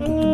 tudo.